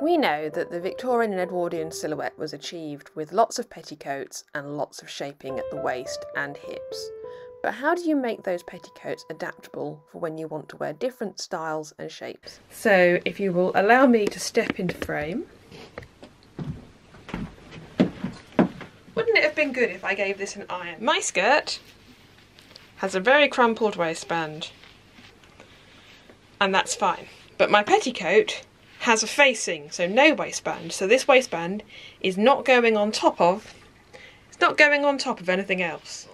We know that the Victorian and Edwardian silhouette was achieved with lots of petticoats and lots of shaping at the waist and hips. But how do you make those petticoats adaptable for when you want to wear different styles and shapes? So, if you will allow me to step into frame. Wouldn't it have been good if I gave this an iron? My skirt has a very crumpled waistband, and that's fine. But my petticoat has a facing, so no waistband. So this waistband is not going on top of, it's not going on top of anything else.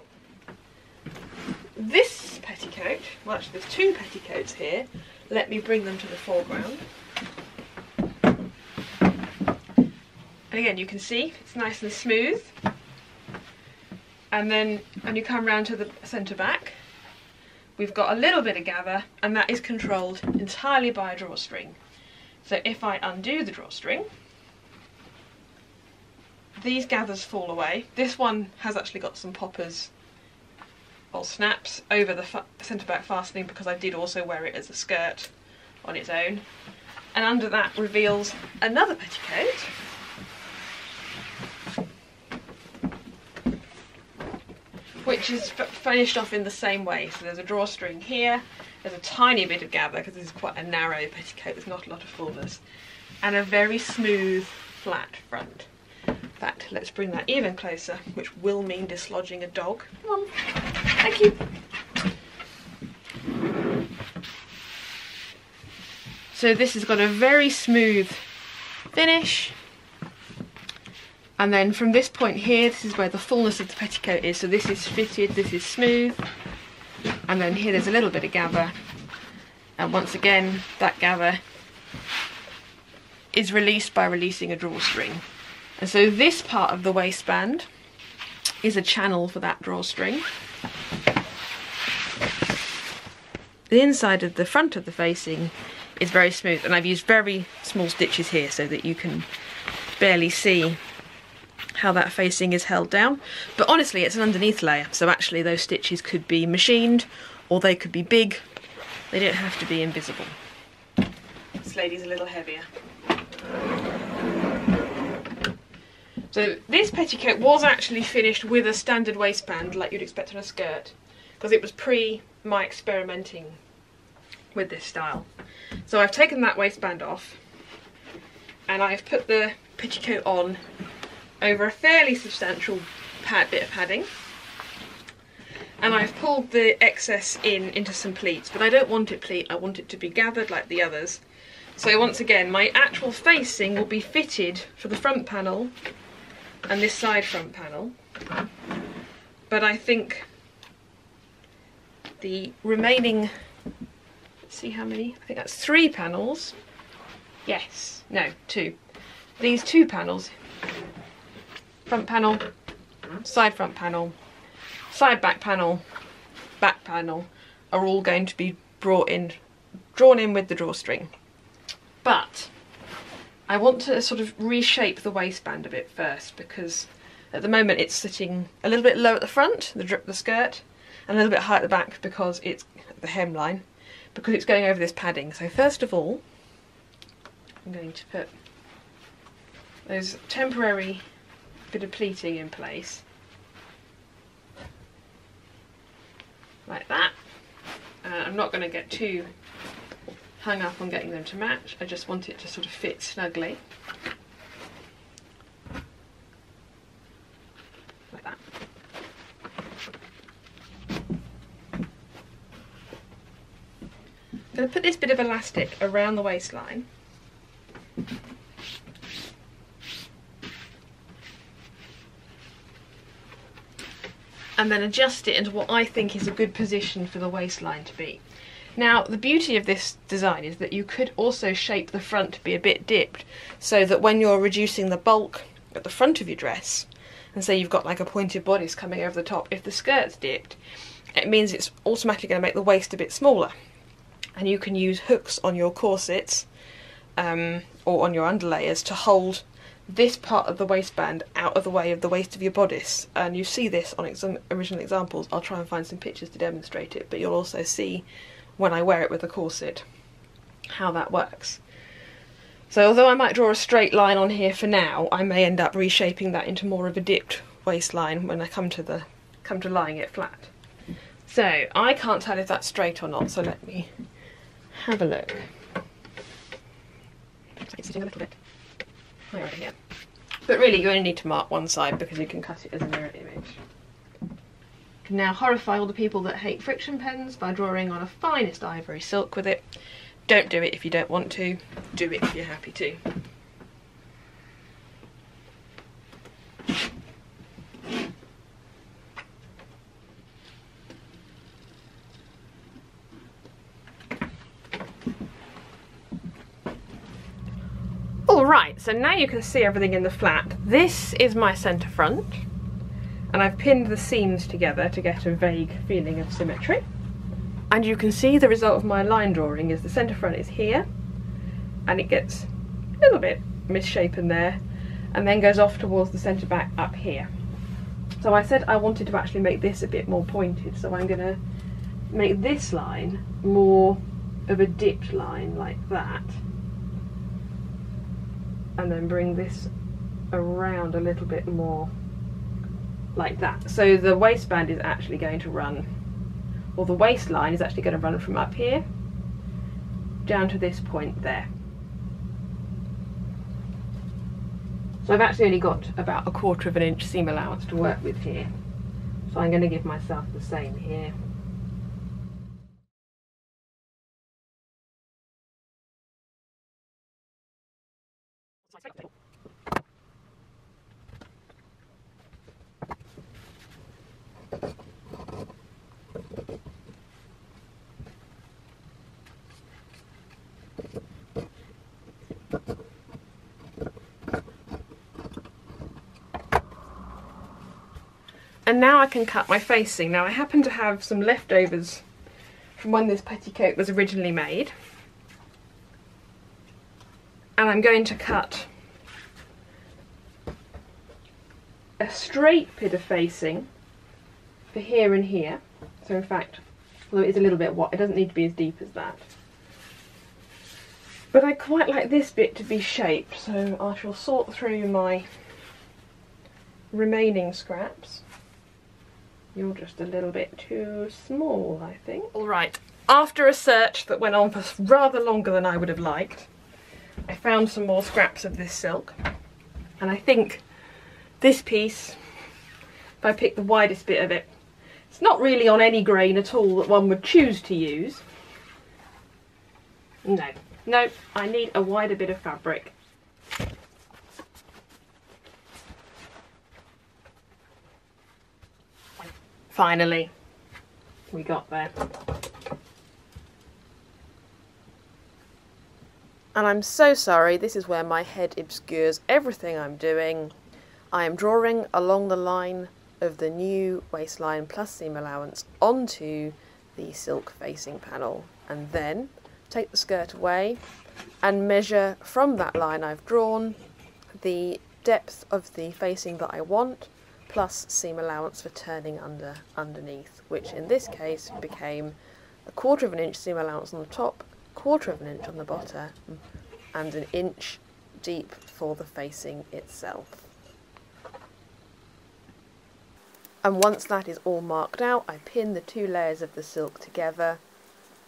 This petticoat, well actually there's two petticoats here, let me bring them to the foreground. And again you can see it's nice and smooth. And then when you come round to the centre back, we've got a little bit of gather and that is controlled entirely by a drawstring. So if I undo the drawstring, these gathers fall away. This one has actually got some poppers or snaps over the centre back fastening because I did also wear it as a skirt on its own. And under that reveals another petticoat. Which is finished off in the same way. So there's a drawstring here there's a tiny bit of gather because this is quite a narrow petticoat, there's not a lot of fullness. And a very smooth, flat front. Fact, let's bring that even closer, which will mean dislodging a dog. Come on. Thank you. So this has got a very smooth finish. And then from this point here, this is where the fullness of the petticoat is. So this is fitted, this is smooth and then here there's a little bit of gather. And once again that gather is released by releasing a drawstring. And so this part of the waistband is a channel for that drawstring. The inside of the front of the facing is very smooth and I've used very small stitches here so that you can barely see how that facing is held down. But honestly, it's an underneath layer, so actually those stitches could be machined or they could be big. They don't have to be invisible. This lady's a little heavier. So this petticoat was actually finished with a standard waistband like you'd expect on a skirt because it was pre my experimenting with this style. So I've taken that waistband off and I've put the petticoat on over a fairly substantial pad, bit of padding. And I've pulled the excess in into some pleats but I don't want it pleat, I want it to be gathered like the others. So once again my actual facing will be fitted for the front panel and this side front panel. But I think the remaining see how many I think that's three panels. Yes no two. These two panels front panel, side front panel, side back panel, back panel are all going to be brought in, drawn in with the drawstring. But I want to sort of reshape the waistband a bit first because at the moment it's sitting a little bit low at the front, the, drip, the skirt, and a little bit high at the back because it's the hemline, because it's going over this padding. So first of all, I'm going to put those temporary bit of pleating in place. Like that. Uh, I'm not going to get too hung up on getting them to match, I just want it to sort of fit snugly. Like that. I'm going to put this bit of elastic around the waistline and then adjust it into what I think is a good position for the waistline to be. Now, the beauty of this design is that you could also shape the front to be a bit dipped, so that when you're reducing the bulk at the front of your dress, and say you've got like a pointed bodice coming over the top, if the skirt's dipped, it means it's automatically going to make the waist a bit smaller. And you can use hooks on your corsets um, or on your underlayers to hold this part of the waistband out of the way of the waist of your bodice and you see this on some original examples I'll try and find some pictures to demonstrate it but you'll also see when I wear it with a corset how that works So although I might draw a straight line on here for now, I may end up reshaping that into more of a dipped waistline when I come to the come to lying it flat. So I can't tell if that's straight or not, so let me have a look. It's sitting a little bit higher here. But really you only need to mark one side because you can cut it as a mirror image. can now horrify all the people that hate friction pens by drawing on a finest ivory silk with it. Don't do it if you don't want to, do it if you're happy to. Alright, so now you can see everything in the flat. This is my centre front, and I've pinned the seams together to get a vague feeling of symmetry. And you can see the result of my line drawing is the centre front is here, and it gets a little bit misshapen there, and then goes off towards the centre back up here. So I said I wanted to actually make this a bit more pointed, so I'm going to make this line more of a dipped line like that and then bring this around a little bit more like that. So the waistband is actually going to run, or the waistline is actually going to run from up here down to this point there. So I've actually only got about a quarter of an inch seam allowance to work with here. So I'm going to give myself the same here. And now I can cut my facing. Now I happen to have some leftovers from when this petticoat was originally made. And I'm going to cut a straight bit of facing for here and here. So in fact, although it is a little bit what, it doesn't need to be as deep as that. But I quite like this bit to be shaped, so I shall sort through my remaining scraps. You're just a little bit too small, I think. Alright, after a search that went on for rather longer than I would have liked, I found some more scraps of this silk. And I think this piece, if I pick the widest bit of it, it's not really on any grain at all that one would choose to use. No, no, I need a wider bit of fabric. Finally, we got there. And I'm so sorry, this is where my head obscures everything I'm doing. I am drawing along the line of the new waistline plus seam allowance onto the silk facing panel and then take the skirt away and measure from that line I've drawn the depth of the facing that I want plus seam allowance for turning under underneath, which in this case became a quarter of an inch seam allowance on the top, quarter of an inch on the bottom, and an inch deep for the facing itself. And once that is all marked out, I pin the two layers of the silk together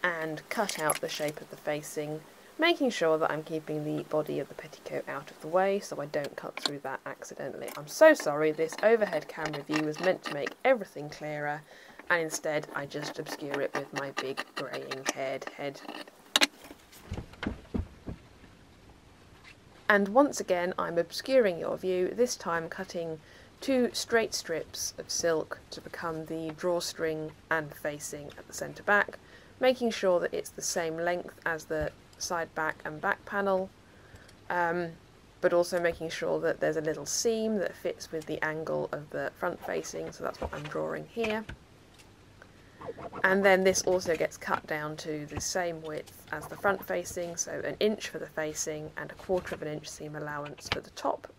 and cut out the shape of the facing making sure that I'm keeping the body of the petticoat out of the way so I don't cut through that accidentally. I'm so sorry, this overhead camera view was meant to make everything clearer and instead I just obscure it with my big greying haired head. And once again I'm obscuring your view, this time cutting two straight strips of silk to become the drawstring and facing at the centre back, making sure that it's the same length as the side back and back panel um, but also making sure that there's a little seam that fits with the angle of the front facing so that's what I'm drawing here. And then this also gets cut down to the same width as the front facing so an inch for the facing and a quarter of an inch seam allowance for the top.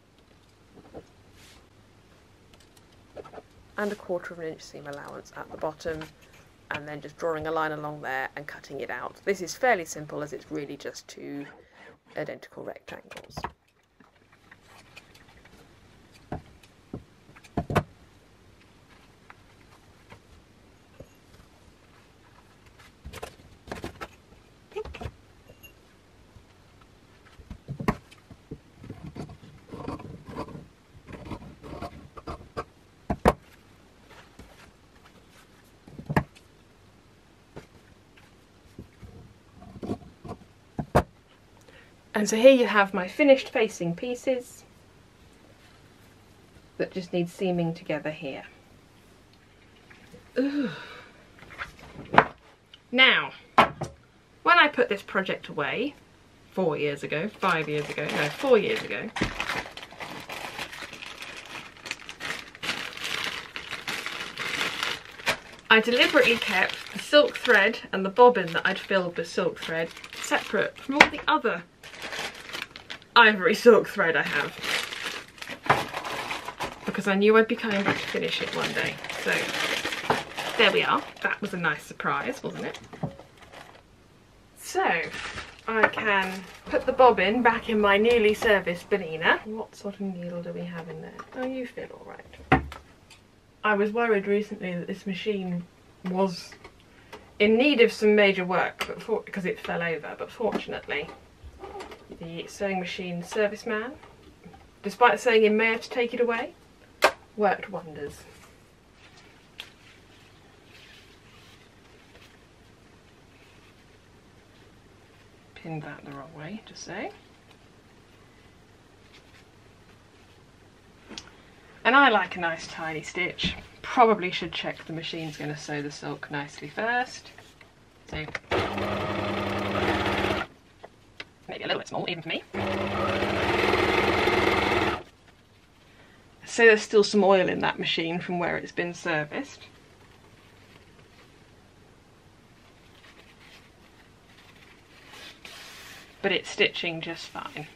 And a quarter of an inch seam allowance at the bottom and then just drawing a line along there and cutting it out. This is fairly simple as it's really just two identical rectangles. And so here you have my finished facing pieces that just need seaming together here. Ooh. Now, when I put this project away, four years ago, five years ago, no, four years ago, I deliberately kept the silk thread and the bobbin that I'd filled with silk thread separate from all the other ivory silk thread I have because I knew I'd be coming back to finish it one day. So there we are. That was a nice surprise, wasn't it? So I can put the bobbin back in my newly serviced Bernina. What sort of needle do we have in there? Oh, you feel all right. I was worried recently that this machine was in need of some major work because it fell over, but fortunately the sewing machine serviceman, despite saying he may have to take it away, worked wonders. Pinned that the wrong way to say. And I like a nice tiny stitch. Probably should check the machine's going to sew the silk nicely first. So maybe a little bit small even for me. So there's still some oil in that machine from where it's been serviced. But it's stitching just fine.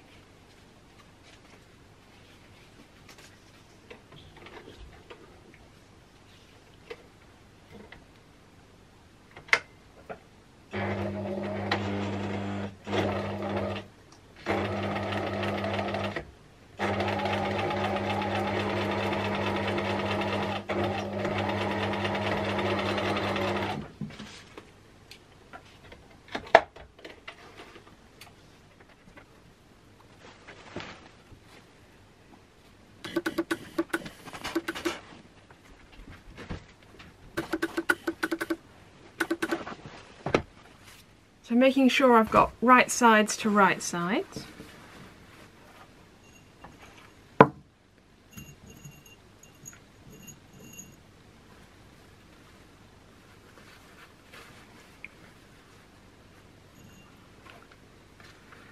So making sure I've got right sides to right sides.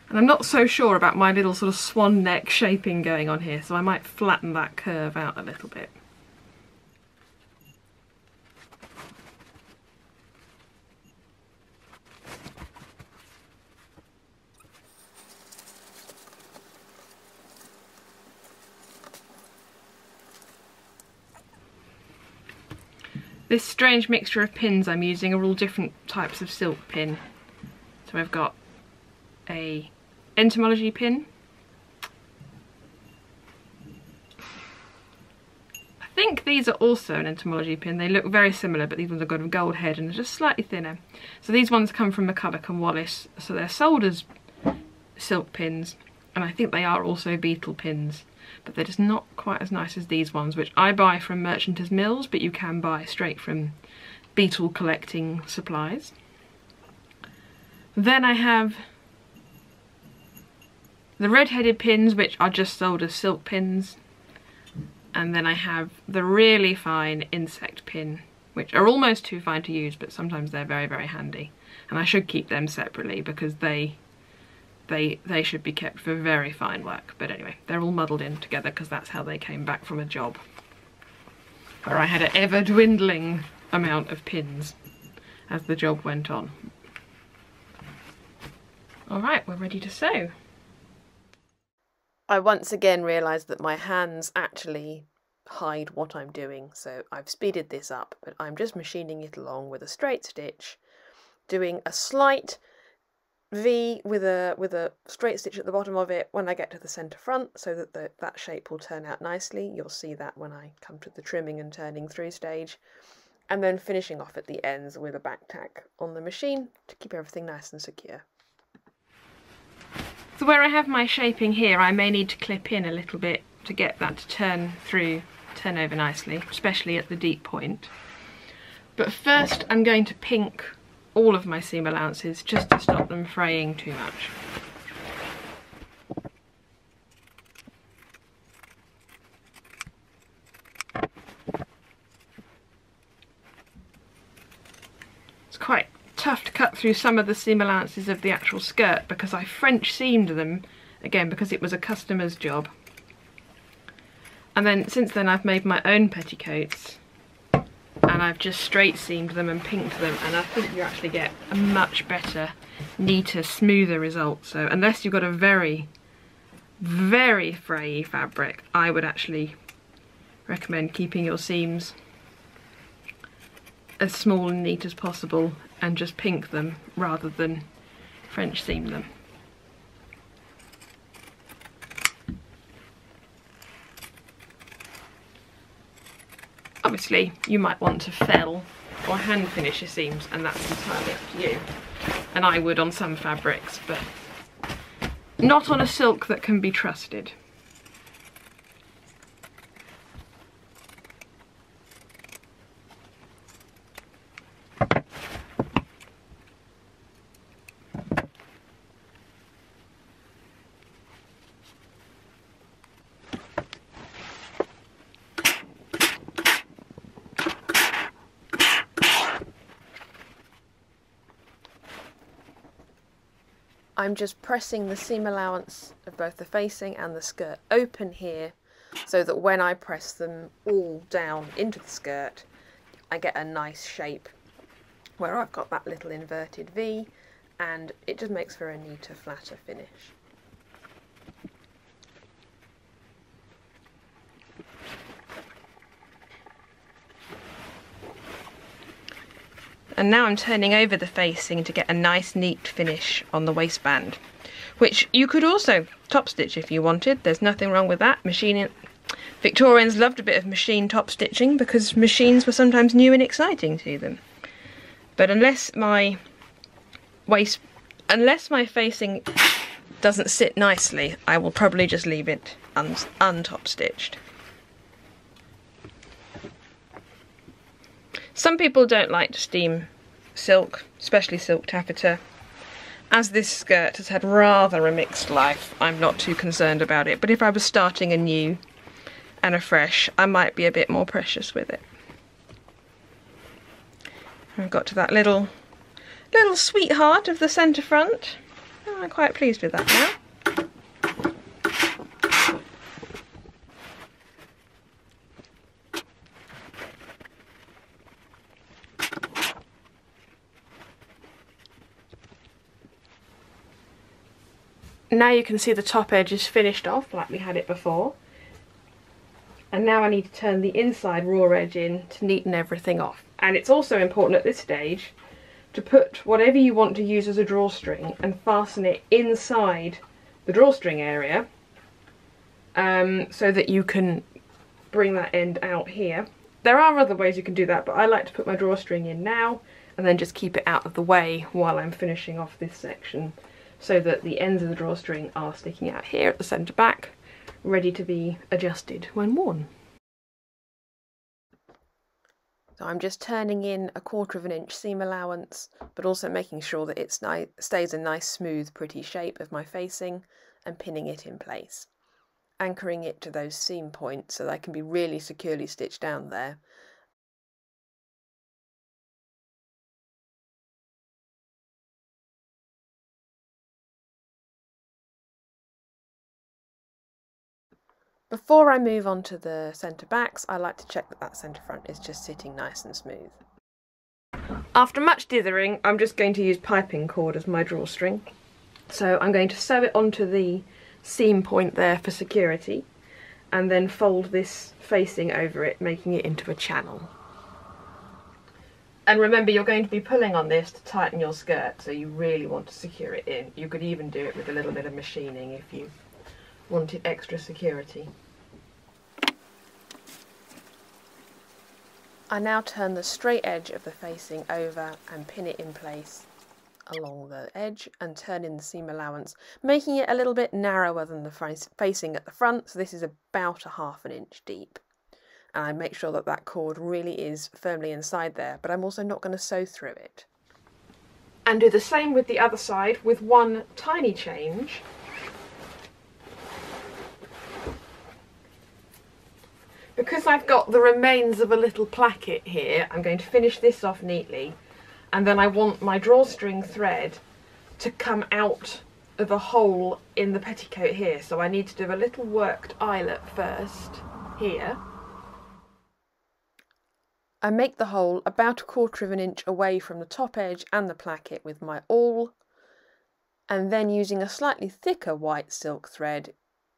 And I'm not so sure about my little sort of swan neck shaping going on here, so I might flatten that curve out a little bit. This strange mixture of pins I'm using are all different types of silk pin. So I've got a entomology pin. I think these are also an entomology pin. They look very similar, but these ones have got a gold head and are just slightly thinner. So these ones come from McCulloch and Wallace. So they're sold as silk pins, and I think they are also beetle pins but they're just not quite as nice as these ones, which I buy from Merchant and Mills, but you can buy straight from beetle collecting supplies. Then I have the red-headed pins, which are just sold as silk pins. And then I have the really fine insect pin, which are almost too fine to use, but sometimes they're very, very handy. And I should keep them separately because they they they should be kept for very fine work. But anyway, they're all muddled in together because that's how they came back from a job where I had an ever dwindling amount of pins as the job went on. Alright, we're ready to sew. I once again realised that my hands actually hide what I'm doing, so I've speeded this up, but I'm just machining it along with a straight stitch, doing a slight V with a with a straight stitch at the bottom of it when I get to the centre front so that the, that shape will turn out nicely. You'll see that when I come to the trimming and turning through stage. And then finishing off at the ends with a back tack on the machine to keep everything nice and secure. So where I have my shaping here I may need to clip in a little bit to get that to turn through, turn over nicely, especially at the deep point. But first I'm going to pink all of my seam allowances just to stop them fraying too much. It's quite tough to cut through some of the seam allowances of the actual skirt because I French seamed them, again because it was a customer's job. And then since then I've made my own petticoats and I've just straight seamed them and pinked them and I think you actually get a much better, neater, smoother result. So unless you've got a very, very frayy fabric, I would actually recommend keeping your seams as small and neat as possible and just pink them rather than French seam them. Obviously, you might want to fell or hand finish your seams, and that's entirely up to you. And I would on some fabrics, but not on a silk that can be trusted. I'm just pressing the seam allowance of both the facing and the skirt open here so that when I press them all down into the skirt I get a nice shape where I've got that little inverted V and it just makes for a neater, flatter finish. And now I'm turning over the facing to get a nice neat finish on the waistband which you could also top stitch if you wanted. There's nothing wrong with that. Machining Victorians loved a bit of machine top stitching because machines were sometimes new and exciting to them. But unless my waist unless my facing doesn't sit nicely I will probably just leave it un untop stitched Some people don't like to steam silk, especially silk taffeta. As this skirt has had rather a mixed life, I'm not too concerned about it. But if I was starting anew and afresh, I might be a bit more precious with it. I've got to that little little sweetheart of the centre front. Oh, I'm quite pleased with that now. Now you can see the top edge is finished off like we had it before. And now I need to turn the inside raw edge in to neaten everything off. And it's also important at this stage to put whatever you want to use as a drawstring and fasten it inside the drawstring area um, so that you can bring that end out here. There are other ways you can do that but I like to put my drawstring in now and then just keep it out of the way while I'm finishing off this section so that the ends of the drawstring are sticking out here at the centre back, ready to be adjusted when worn. So I'm just turning in a quarter of an inch seam allowance, but also making sure that it stays a nice smooth pretty shape of my facing and pinning it in place. Anchoring it to those seam points so that I can be really securely stitched down there Before I move on to the centre backs, I like to check that that centre front is just sitting nice and smooth. After much dithering, I'm just going to use piping cord as my drawstring. So I'm going to sew it onto the seam point there for security and then fold this facing over it, making it into a channel. And remember, you're going to be pulling on this to tighten your skirt, so you really want to secure it in. You could even do it with a little bit of machining if you wanted extra security. I now turn the straight edge of the facing over and pin it in place along the edge and turn in the seam allowance, making it a little bit narrower than the facing at the front. So this is about a half an inch deep. And I make sure that that cord really is firmly inside there, but I'm also not going to sew through it. And do the same with the other side with one tiny change. Because I've got the remains of a little placket here, I'm going to finish this off neatly and then I want my drawstring thread to come out of a hole in the petticoat here. So I need to do a little worked eyelet first here. I make the hole about a quarter of an inch away from the top edge and the placket with my awl and then using a slightly thicker white silk thread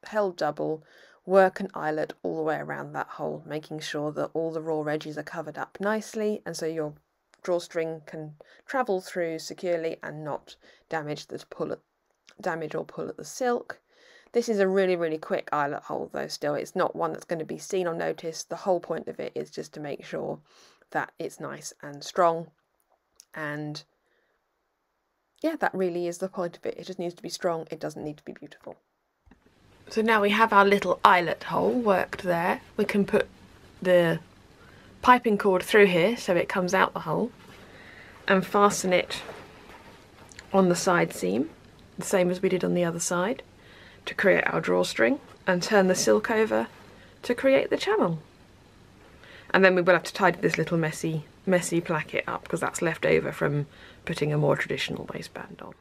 held double work an eyelet all the way around that hole making sure that all the raw edges are covered up nicely and so your drawstring can travel through securely and not damage the pull at, damage or pull at the silk. This is a really, really quick eyelet hole though still. It's not one that's going to be seen or noticed. The whole point of it is just to make sure that it's nice and strong. And yeah, that really is the point of it. It just needs to be strong. It doesn't need to be beautiful. So now we have our little eyelet hole worked there. We can put the piping cord through here so it comes out the hole and fasten it on the side seam the same as we did on the other side to create our drawstring and turn the silk over to create the channel and then we will have to tidy this little messy messy placket up because that's left over from putting a more traditional waistband on.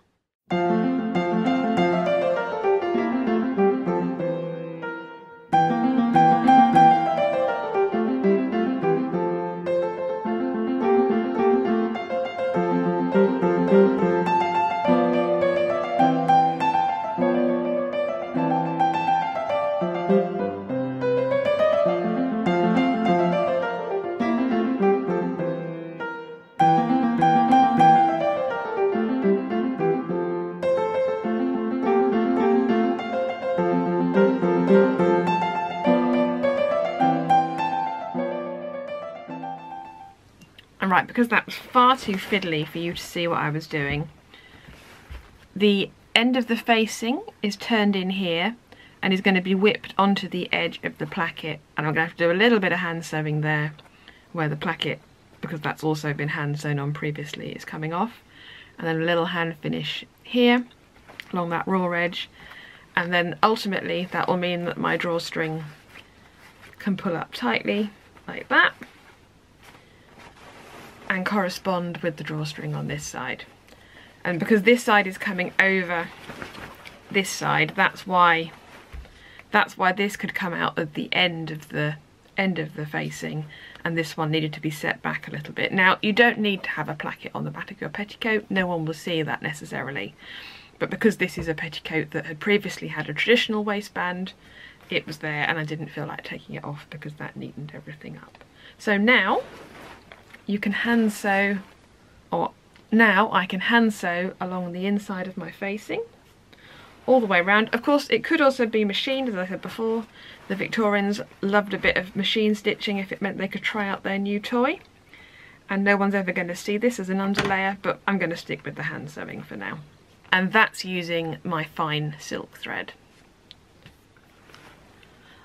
Because that was far too fiddly for you to see what I was doing, the end of the facing is turned in here and is going to be whipped onto the edge of the placket. And I'm going to have to do a little bit of hand sewing there where the placket, because that's also been hand sewn on previously, is coming off. And then a little hand finish here along that raw edge. And then ultimately that will mean that my drawstring can pull up tightly like that and correspond with the drawstring on this side. And because this side is coming over this side, that's why that's why this could come out at the end of the end of the facing and this one needed to be set back a little bit. Now you don't need to have a placket on the back of your petticoat, no one will see that necessarily. But because this is a petticoat that had previously had a traditional waistband, it was there and I didn't feel like taking it off because that neatened everything up. So now you can hand sew, or now I can hand sew along the inside of my facing all the way around. Of course, it could also be machined, as I said before. The Victorians loved a bit of machine stitching if it meant they could try out their new toy. And no one's ever going to see this as an underlayer, but I'm going to stick with the hand sewing for now. And that's using my fine silk thread.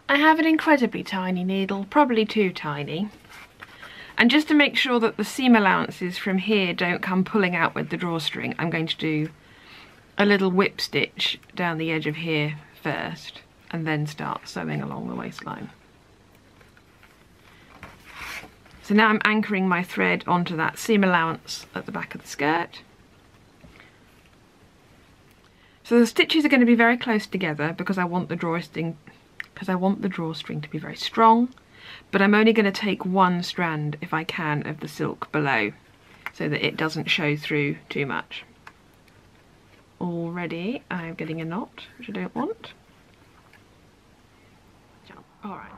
I have an incredibly tiny needle, probably too tiny, and just to make sure that the seam allowances from here don't come pulling out with the drawstring, I'm going to do a little whip stitch down the edge of here first and then start sewing along the waistline. So now I'm anchoring my thread onto that seam allowance at the back of the skirt. So the stitches are going to be very close together because I want the drawstring because I want the drawstring to be very strong but I'm only going to take one strand if I can of the silk below so that it doesn't show through too much. Already I'm getting a knot which I don't want. Alright.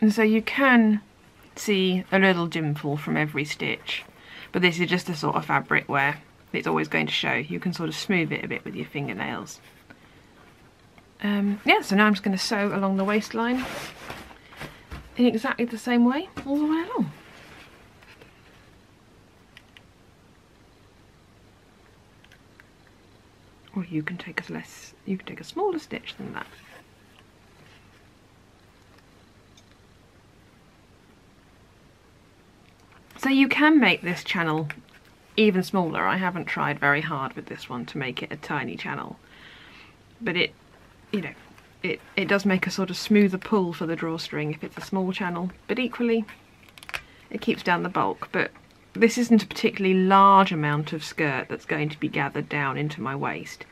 And so you can see a little dimple from every stitch, but this is just a sort of fabric where it's always going to show. You can sort of smooth it a bit with your fingernails. Um, yeah, so now I'm just going to sew along the waistline in exactly the same way all the way along. Or you can take a less, you can take a smaller stitch than that. So you can make this channel even smaller. I haven't tried very hard with this one to make it a tiny channel. But it, you know, it, it does make a sort of smoother pull for the drawstring if it's a small channel. But equally, it keeps down the bulk. But this isn't a particularly large amount of skirt that's going to be gathered down into my waist.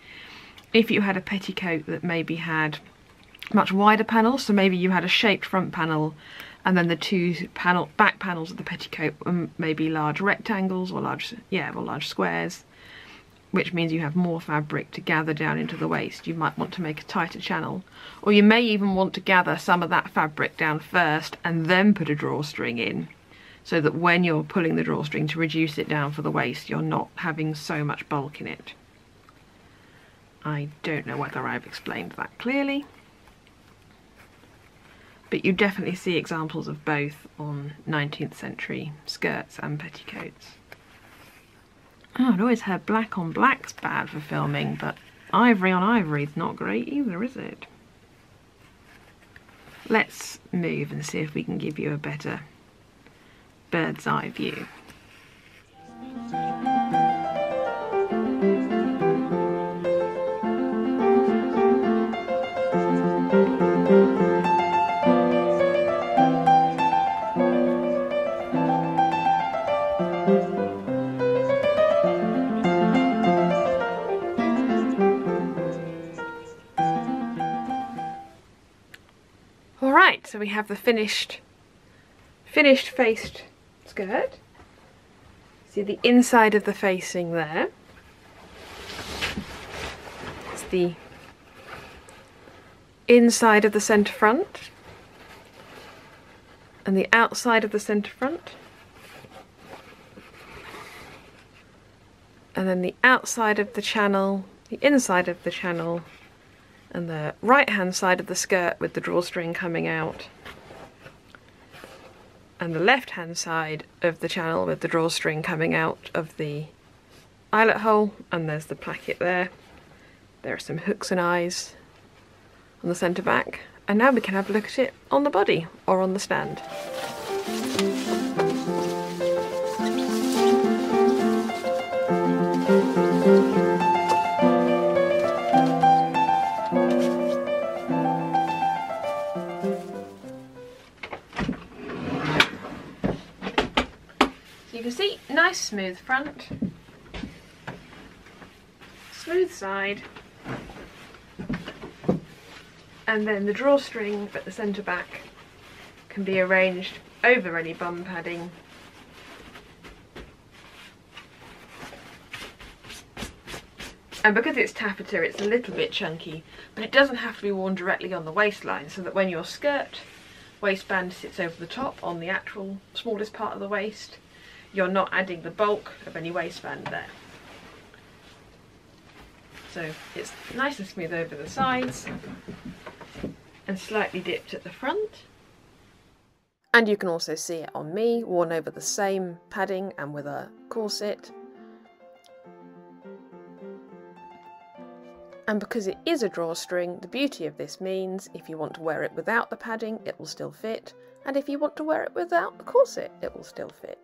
If you had a petticoat that maybe had much wider panels, so maybe you had a shaped front panel and then the two panel back panels of the petticoat were maybe large rectangles or large yeah or large squares which means you have more fabric to gather down into the waist. You might want to make a tighter channel. Or you may even want to gather some of that fabric down first and then put a drawstring in so that when you're pulling the drawstring to reduce it down for the waist, you're not having so much bulk in it. I don't know whether I've explained that clearly, but you definitely see examples of both on 19th century skirts and petticoats. Oh, I'd always heard black on black's bad for filming, but ivory on ivory is not great either, is it? Let's move and see if we can give you a better bird's eye view. So we have the finished finished faced skirt. See the inside of the facing there. It's the inside of the centre front and the outside of the centre front and then the outside of the channel, the inside of the channel and the right hand side of the skirt with the drawstring coming out and the left hand side of the channel with the drawstring coming out of the eyelet hole and there's the placket there. There are some hooks and eyes on the centre back and now we can have a look at it on the body or on the stand. Nice smooth front, smooth side, and then the drawstring at the centre back can be arranged over any bum padding. And because it's taffeta it's a little bit chunky but it doesn't have to be worn directly on the waistline so that when your skirt waistband sits over the top on the actual smallest part of the waist you're not adding the bulk of any waistband there. So it's nice and smooth over the sides and slightly dipped at the front. And you can also see it on me, worn over the same padding and with a corset. And because it is a drawstring, the beauty of this means if you want to wear it without the padding, it will still fit. And if you want to wear it without the corset, it will still fit.